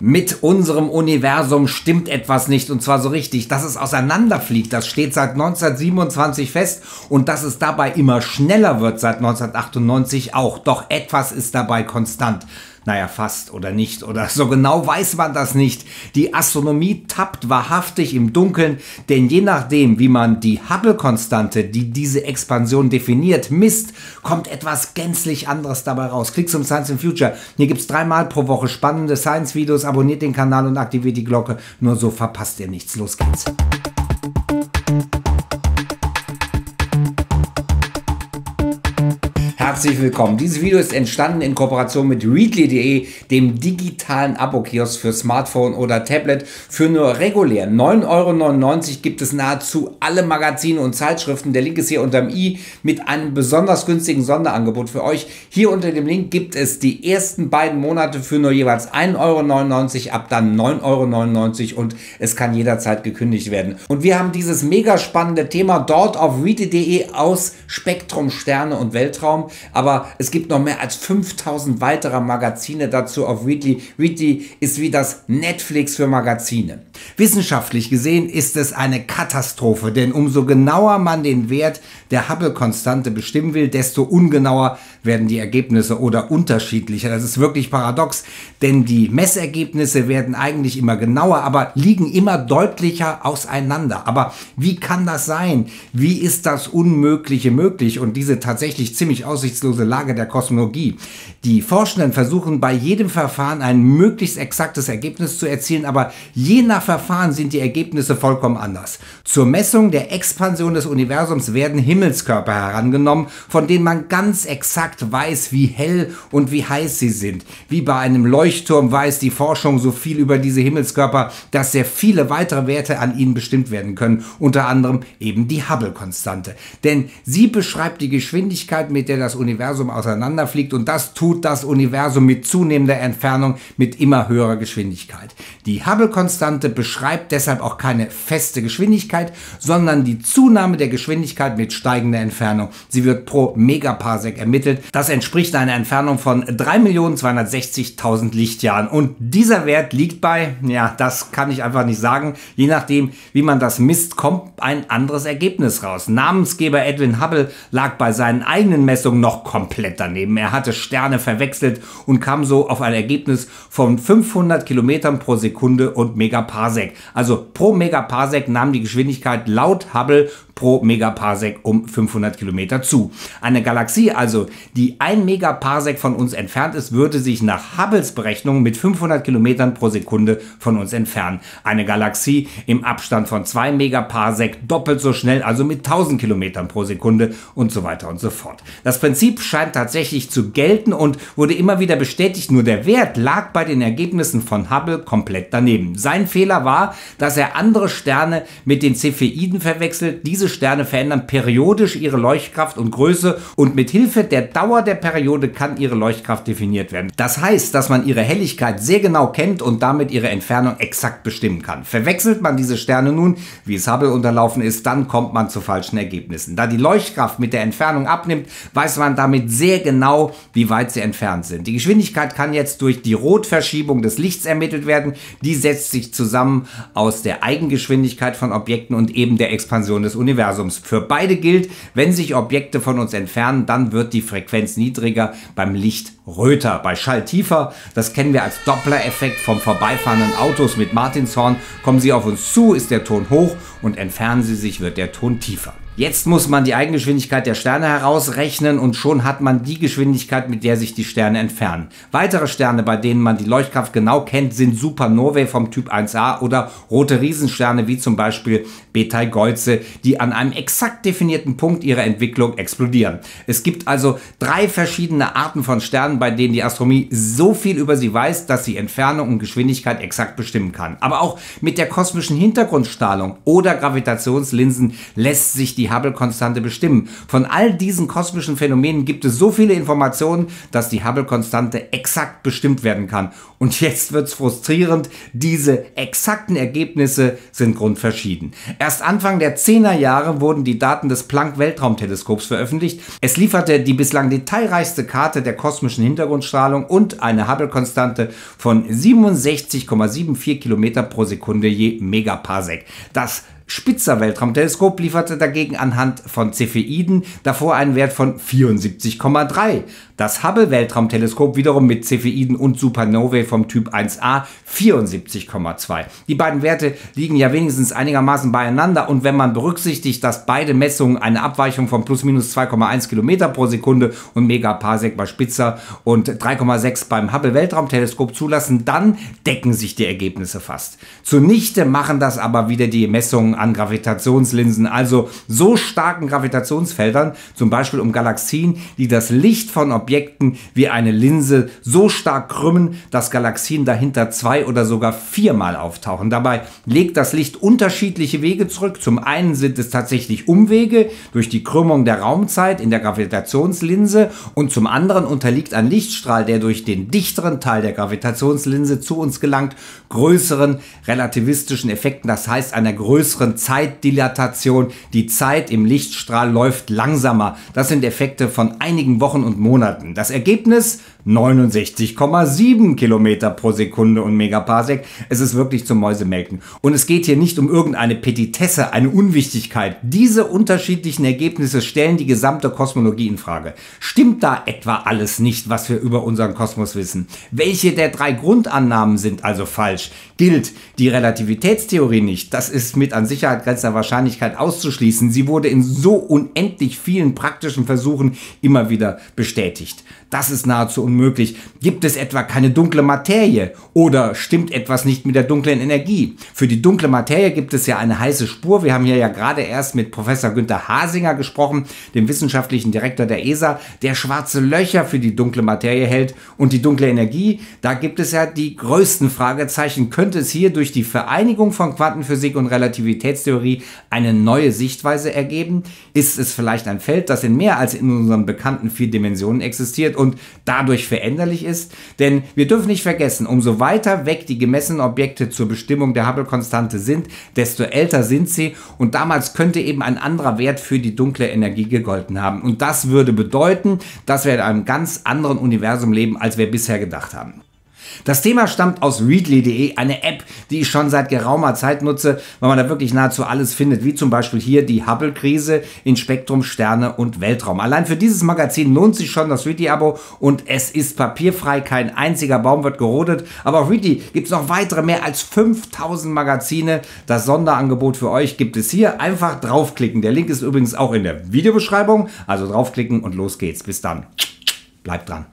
Mit unserem Universum stimmt etwas nicht und zwar so richtig, dass es auseinanderfliegt. Das steht seit 1927 fest und dass es dabei immer schneller wird seit 1998 auch. Doch etwas ist dabei konstant. Naja, fast oder nicht oder so genau weiß man das nicht. Die Astronomie tappt wahrhaftig im Dunkeln, denn je nachdem, wie man die Hubble-Konstante, die diese Expansion definiert, misst, kommt etwas gänzlich anderes dabei raus. Klick zum Science in Future. Hier gibt es dreimal pro Woche spannende Science-Videos. Abonniert den Kanal und aktiviert die Glocke. Nur so verpasst ihr nichts. Los geht's. Herzlich willkommen. Dieses Video ist entstanden in Kooperation mit Readly.de, dem digitalen Abo-Kiosk für Smartphone oder Tablet. Für nur regulär 9,99 Euro gibt es nahezu alle Magazine und Zeitschriften. Der Link ist hier unter dem i mit einem besonders günstigen Sonderangebot für euch. Hier unter dem Link gibt es die ersten beiden Monate für nur jeweils 1,99 Euro, ab dann 9,99 Euro und es kann jederzeit gekündigt werden. Und wir haben dieses mega spannende Thema dort auf readly.de aus Spektrum, Sterne und Weltraum aber es gibt noch mehr als 5000 weitere Magazine dazu auf Weekly. Weekly ist wie das Netflix für Magazine. Wissenschaftlich gesehen ist es eine Katastrophe, denn umso genauer man den Wert der Hubble-Konstante bestimmen will, desto ungenauer werden die Ergebnisse oder unterschiedlicher. Das ist wirklich paradox, denn die Messergebnisse werden eigentlich immer genauer, aber liegen immer deutlicher auseinander. Aber wie kann das sein? Wie ist das Unmögliche möglich und diese tatsächlich ziemlich aussichtslose Lage der Kosmologie? Die Forschenden versuchen bei jedem Verfahren ein möglichst exaktes Ergebnis zu erzielen, aber je nach Verfahren sind die Ergebnisse vollkommen anders. Zur Messung der Expansion des Universums werden Himmelskörper herangenommen, von denen man ganz exakt weiß, wie hell und wie heiß sie sind. Wie bei einem Leuchtturm weiß die Forschung so viel über diese Himmelskörper, dass sehr viele weitere Werte an ihnen bestimmt werden können, unter anderem eben die Hubble-Konstante. Denn sie beschreibt die Geschwindigkeit, mit der das Universum auseinanderfliegt und das tut das Universum mit zunehmender Entfernung mit immer höherer Geschwindigkeit. Die Hubble-Konstante beschreibt deshalb auch keine feste Geschwindigkeit, sondern die Zunahme der Geschwindigkeit mit steigender Entfernung. Sie wird pro Megaparsec ermittelt. Das entspricht einer Entfernung von 3.260.000 Lichtjahren. Und dieser Wert liegt bei, ja, das kann ich einfach nicht sagen. Je nachdem, wie man das misst, kommt ein anderes Ergebnis raus. Namensgeber Edwin Hubble lag bei seinen eigenen Messungen noch komplett daneben. Er hatte Sterne verwechselt und kam so auf ein Ergebnis von 500 Kilometern pro Sekunde und Megaparsec. Megaparsec. Also pro Megaparsec nahm die Geschwindigkeit laut Hubble pro Megaparsec um 500 Kilometer zu. Eine Galaxie also, die ein Megaparsec von uns entfernt ist, würde sich nach Hubbles Berechnung mit 500 Kilometern pro Sekunde von uns entfernen. Eine Galaxie im Abstand von 2 Megaparsec doppelt so schnell, also mit 1000 Kilometern pro Sekunde und so weiter und so fort. Das Prinzip scheint tatsächlich zu gelten und wurde immer wieder bestätigt, nur der Wert lag bei den Ergebnissen von Hubble komplett daneben. Sein Fehler war, dass er andere Sterne mit den Cepheiden verwechselt. Diese Sterne verändern periodisch ihre Leuchtkraft und Größe und mit Hilfe der Dauer der Periode kann ihre Leuchtkraft definiert werden. Das heißt, dass man ihre Helligkeit sehr genau kennt und damit ihre Entfernung exakt bestimmen kann. Verwechselt man diese Sterne nun, wie es Hubble unterlaufen ist, dann kommt man zu falschen Ergebnissen. Da die Leuchtkraft mit der Entfernung abnimmt, weiß man damit sehr genau, wie weit sie entfernt sind. Die Geschwindigkeit kann jetzt durch die Rotverschiebung des Lichts ermittelt werden. Die setzt sich zusammen aus der Eigengeschwindigkeit von Objekten und eben der Expansion des Universums. Universums. Für beide gilt, wenn sich Objekte von uns entfernen, dann wird die Frequenz niedriger, beim Licht röter, bei Schall tiefer. Das kennen wir als Doppler-Effekt vom vorbeifahrenden Autos mit Martinshorn. Kommen sie auf uns zu, ist der Ton hoch und entfernen sie sich, wird der Ton tiefer. Jetzt muss man die Eigengeschwindigkeit der Sterne herausrechnen und schon hat man die Geschwindigkeit, mit der sich die Sterne entfernen. Weitere Sterne, bei denen man die Leuchtkraft genau kennt, sind Supernovae vom Typ 1a oder rote Riesensterne wie zum Beispiel Betelgeuse, die an einem exakt definierten Punkt ihrer Entwicklung explodieren. Es gibt also drei verschiedene Arten von Sternen, bei denen die Astronomie so viel über sie weiß, dass sie Entfernung und Geschwindigkeit exakt bestimmen kann. Aber auch mit der kosmischen Hintergrundstrahlung oder Gravitationslinsen lässt sich die Hubble-Konstante bestimmen. Von all diesen kosmischen Phänomenen gibt es so viele Informationen, dass die Hubble-Konstante exakt bestimmt werden kann. Und jetzt wird's frustrierend, diese exakten Ergebnisse sind grundverschieden. Erst Anfang der 10er Jahre wurden die Daten des Planck-Weltraumteleskops veröffentlicht. Es lieferte die bislang detailreichste Karte der kosmischen Hintergrundstrahlung und eine Hubble-Konstante von 67,74 Kilometer pro Sekunde je Megaparsec. Das Spitzer Weltraumteleskop lieferte dagegen anhand von Cepheiden davor einen Wert von 74,3. Das Hubble Weltraumteleskop wiederum mit Cepheiden und Supernovae vom Typ 1a 74,2. Die beiden Werte liegen ja wenigstens einigermaßen beieinander und wenn man berücksichtigt, dass beide Messungen eine Abweichung von plus minus 2,1 Kilometer pro Sekunde und Megaparsec bei Spitzer und 3,6 beim Hubble Weltraumteleskop zulassen, dann decken sich die Ergebnisse fast. Zunichte machen das aber wieder die Messungen an Gravitationslinsen, also so starken Gravitationsfeldern, zum Beispiel um Galaxien, die das Licht von Objekten wie eine Linse so stark krümmen, dass Galaxien dahinter zwei oder sogar viermal auftauchen. Dabei legt das Licht unterschiedliche Wege zurück. Zum einen sind es tatsächlich Umwege durch die Krümmung der Raumzeit in der Gravitationslinse und zum anderen unterliegt ein Lichtstrahl, der durch den dichteren Teil der Gravitationslinse zu uns gelangt, größeren relativistischen Effekten, das heißt einer größeren Zeitdilatation. Die Zeit im Lichtstrahl läuft langsamer. Das sind Effekte von einigen Wochen und Monaten. Das Ergebnis 69,7 Kilometer pro Sekunde und Megaparsec. Es ist wirklich zum Mäusemelken. Und es geht hier nicht um irgendeine Petitesse, eine Unwichtigkeit. Diese unterschiedlichen Ergebnisse stellen die gesamte Kosmologie in Frage. Stimmt da etwa alles nicht, was wir über unseren Kosmos wissen? Welche der drei Grundannahmen sind also falsch? Gilt die Relativitätstheorie nicht? Das ist mit an Sicherheit grenzender Wahrscheinlichkeit auszuschließen. Sie wurde in so unendlich vielen praktischen Versuchen immer wieder bestätigt. Das ist nahezu unmöglich. Gibt es etwa keine dunkle Materie? Oder stimmt etwas nicht mit der dunklen Energie? Für die dunkle Materie gibt es ja eine heiße Spur. Wir haben hier ja gerade erst mit Professor Günther Hasinger gesprochen, dem wissenschaftlichen Direktor der ESA, der schwarze Löcher für die dunkle Materie hält. Und die dunkle Energie, da gibt es ja die größten Fragezeichen. Könnte es hier durch die Vereinigung von Quantenphysik und Relativitätstheorie eine neue Sichtweise ergeben? Ist es vielleicht ein Feld, das in mehr als in unseren bekannten vier Dimensionen existiert und dadurch veränderlich ist. Denn wir dürfen nicht vergessen, umso weiter weg die gemessenen Objekte zur Bestimmung der Hubble-Konstante sind, desto älter sind sie und damals könnte eben ein anderer Wert für die dunkle Energie gegolten haben. Und das würde bedeuten, dass wir in einem ganz anderen Universum leben, als wir bisher gedacht haben. Das Thema stammt aus Readly.de, eine App, die ich schon seit geraumer Zeit nutze, weil man da wirklich nahezu alles findet, wie zum Beispiel hier die Hubble-Krise in Spektrum, Sterne und Weltraum. Allein für dieses Magazin lohnt sich schon das Readly-Abo und es ist papierfrei, kein einziger Baum wird gerodet. Aber auf Readly gibt es noch weitere mehr als 5000 Magazine. Das Sonderangebot für euch gibt es hier. Einfach draufklicken. Der Link ist übrigens auch in der Videobeschreibung. Also draufklicken und los geht's. Bis dann. Bleibt dran.